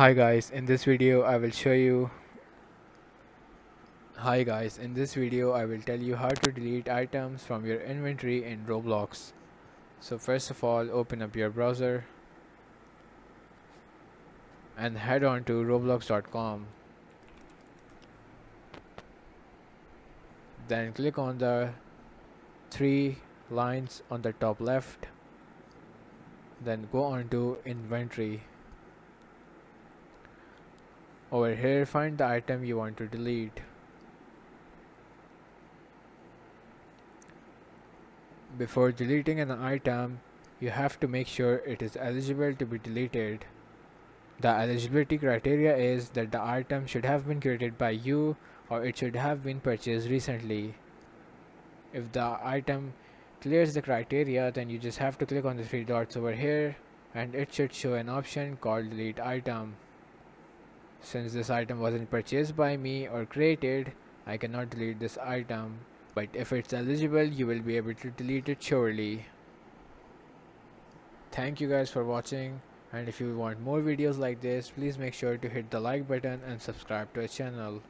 Hi guys, in this video I will show you Hi guys, in this video I will tell you how to delete items from your inventory in Roblox. So first of all open up your browser and head on to roblox.com then click on the three lines on the top left. Then go on to inventory over here find the item you want to delete. Before deleting an item, you have to make sure it is eligible to be deleted. The eligibility criteria is that the item should have been created by you or it should have been purchased recently. If the item clears the criteria then you just have to click on the three dots over here and it should show an option called delete item. Since this item wasn't purchased by me or created, I cannot delete this item. But if it's eligible, you will be able to delete it surely. Thank you guys for watching and if you want more videos like this, please make sure to hit the like button and subscribe to our channel.